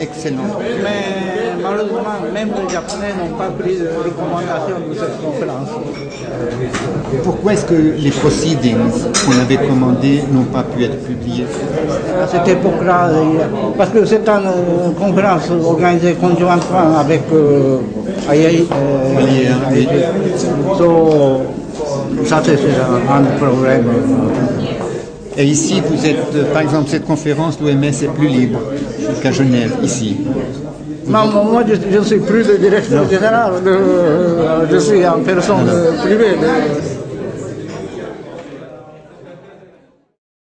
Excellent. Mais malheureusement, même les Japonais n'ont pas pris de recommandation de cette conférence. Pourquoi est-ce que les proceedings qu'on avait commandés n'ont pas pu être publiés? À cette époque-là, parce que c'est une euh, conférence organisée conjointement avec euh, euh. So, ça c'est un problème. Et ici, vous êtes, euh, par exemple, cette conférence, l'OMS est plus libre qu'à Genève, ici. Non, moi moi, je je ne suis plus le directeur général, de, euh, je suis en personne euh, privée. de-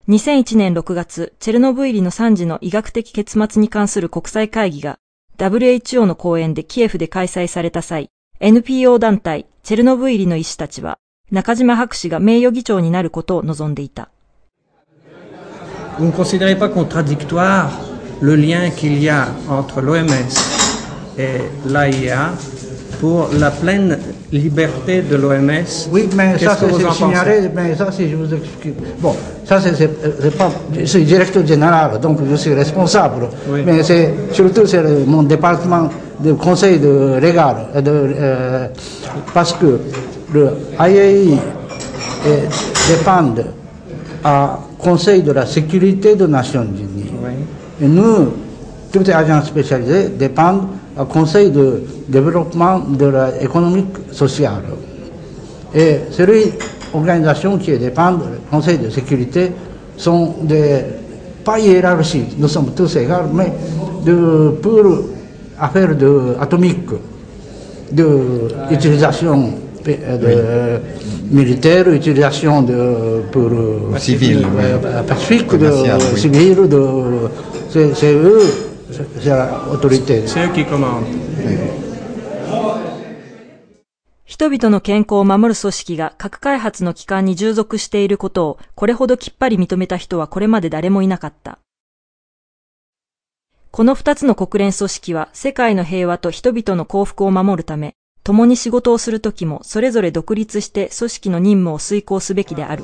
2001年6月、チェルノブイリの惨事の医学的結末に関する国際会議が WHO の講演でキエフで開催された際、NPO 団体チェルノブイリの医師たちは中島博士が名誉議長になることを望んでいた。Vous ne considérez pas contradictoire le lien qu'il y a entre l'OMS et l'AIA pour la pleine liberté de l'OMS Oui, mais ça c'est vous en c'est signalé, mais ça c'est, je vous explique. Bon, ça c'est, pas, je suis directeur général, donc je suis responsable. Oui. Mais c'est, surtout c'est mon département de conseil de légal, euh, de, euh, parce que le IAI dépend à Conseil de la sécurité des Nations Unies. Et nous, toutes les agences spécialisées dépendent au Conseil de développement de l'économie sociale. Et ces organisations qui dépendent du Conseil de sécurité sont des, pas hiérarchiques, nous sommes tous égaux, mais de, pour affaires de, atomiques, de utilisation de, militaire, utilisation de, pour euh, Civil, oui. euh, pacifique, de, civil, de, c'est, c'est eux, c'est, c'est l'autorité. C'est eux qui commandent. 人々の健康を守る組織が核開発の機関に従属していることをこれほどきっぱり認めた人はこれまで誰もいなかった。この二つの国連組織は世界の平和と人々の幸福を守るため、共に仕事をするときもそれぞれ独立して組織の任務を遂行すべきである。